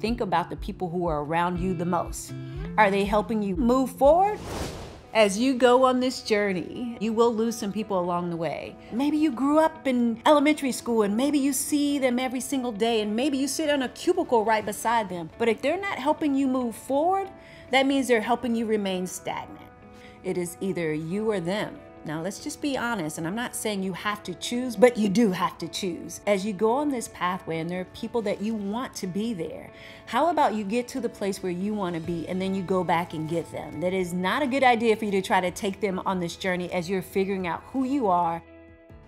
Think about the people who are around you the most. Are they helping you move forward? As you go on this journey, you will lose some people along the way. Maybe you grew up in elementary school and maybe you see them every single day and maybe you sit on a cubicle right beside them. But if they're not helping you move forward, that means they're helping you remain stagnant. It is either you or them. Now, let's just be honest, and I'm not saying you have to choose, but you do have to choose. As you go on this pathway and there are people that you want to be there, how about you get to the place where you want to be and then you go back and get them? That is not a good idea for you to try to take them on this journey as you're figuring out who you are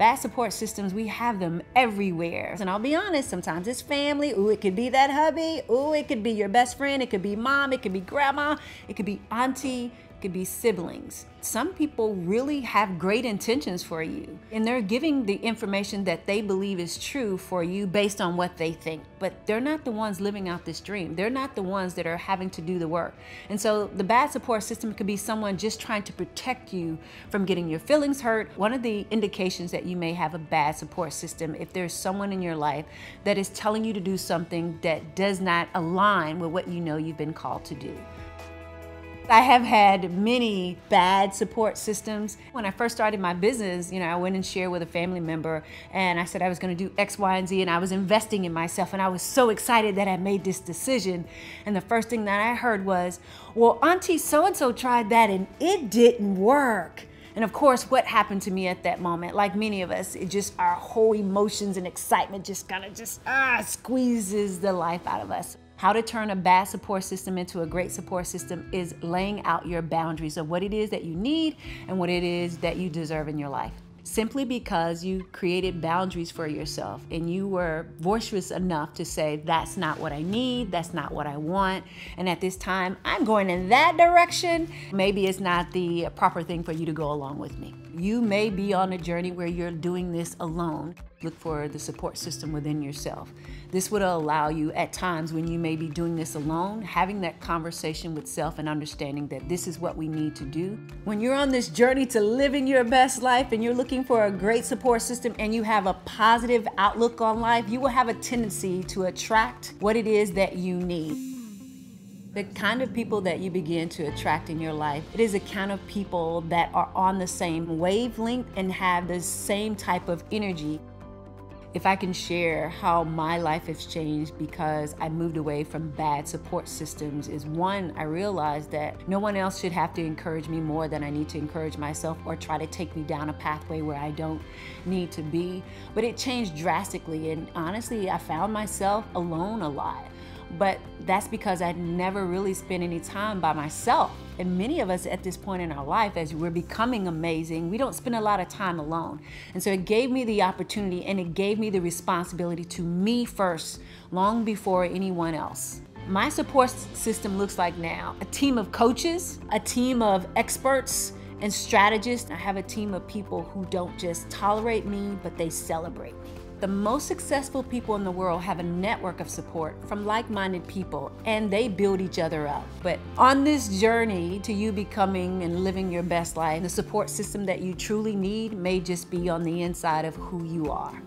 Bad support systems, we have them everywhere. And I'll be honest, sometimes it's family. Ooh, it could be that hubby. Ooh, it could be your best friend. It could be mom. It could be grandma. It could be auntie could be siblings. Some people really have great intentions for you, and they're giving the information that they believe is true for you based on what they think. But they're not the ones living out this dream. They're not the ones that are having to do the work. And so the bad support system could be someone just trying to protect you from getting your feelings hurt. One of the indications that you may have a bad support system if there's someone in your life that is telling you to do something that does not align with what you know you've been called to do. I have had many bad support systems. When I first started my business, you know, I went and shared with a family member and I said I was going to do X, Y, and Z and I was investing in myself and I was so excited that I made this decision. And the first thing that I heard was, well, Auntie so-and-so tried that and it didn't work. And of course, what happened to me at that moment, like many of us, it just our whole emotions and excitement just kind of just ah squeezes the life out of us. How to turn a bad support system into a great support system is laying out your boundaries of what it is that you need and what it is that you deserve in your life. Simply because you created boundaries for yourself and you were boisterous enough to say, That's not what I need, that's not what I want, and at this time I'm going in that direction, maybe it's not the proper thing for you to go along with me. You may be on a journey where you're doing this alone. Look for the support system within yourself. This would allow you at times when you may be doing this alone, having that conversation with self and understanding that this is what we need to do. When you're on this journey to living your best life and you're looking for a great support system and you have a positive outlook on life, you will have a tendency to attract what it is that you need. The kind of people that you begin to attract in your life, it is a kind of people that are on the same wavelength and have the same type of energy. If I can share how my life has changed because I moved away from bad support systems, is one, I realized that no one else should have to encourage me more than I need to encourage myself or try to take me down a pathway where I don't need to be. But it changed drastically, and honestly, I found myself alone a lot. But that's because I'd never really spent any time by myself. And many of us at this point in our life, as we're becoming amazing, we don't spend a lot of time alone. And so it gave me the opportunity and it gave me the responsibility to me first, long before anyone else. My support system looks like now a team of coaches, a team of experts, and strategists. I have a team of people who don't just tolerate me, but they celebrate me. The most successful people in the world have a network of support from like minded people and they build each other up. But on this journey to you becoming and living your best life, the support system that you truly need may just be on the inside of who you are.